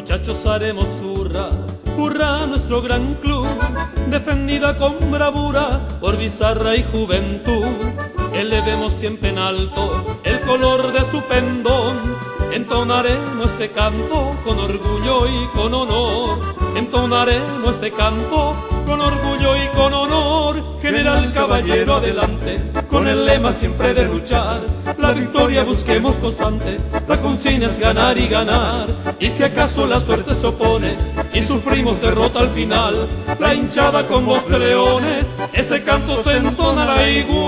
Muchachos haremos hurra, hurra nuestro gran club, defendida con bravura por bizarra y juventud. Elevemos siempre en alto el color de su pendón, entonaremos este canto con orgullo y con honor, entonaremos este canto con orgullo y con honor. Caballero adelante, con el lema siempre de luchar, la victoria busquemos constante, la consigna es ganar y ganar. Y si acaso la suerte se opone y sufrimos derrota al final, la hinchada con voz de leones, ese canto se entonará igual.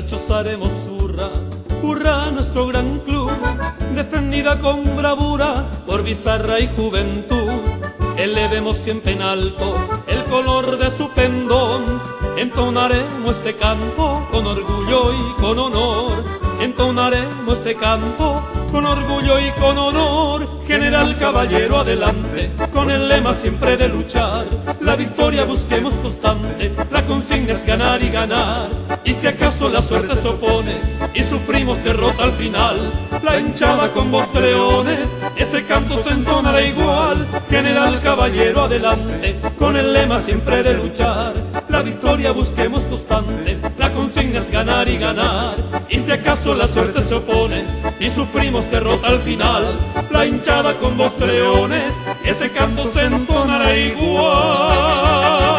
Muchachos haremos hurra, hurra nuestro gran club, defendida con bravura por bizarra y juventud. Elevemos siempre en alto el color de su pendón, entonaremos este canto con orgullo y con honor, entonaremos este canto con orgullo y con honor. General caballero adelante, con el lema siempre de luchar, la victoria busquemos constante, la consigna es ganar y ganar. Y si acaso la suerte se opone y sufrimos derrota al final, la hinchada con voz leones, ese canto se entonará igual. General caballero adelante, con el lema siempre de luchar, la victoria busquemos constante, la consigna es ganar y ganar. Y si acaso la suerte se opone y sufrimos derrota al final, la hinchada con voz leones, ese canto se entonará igual.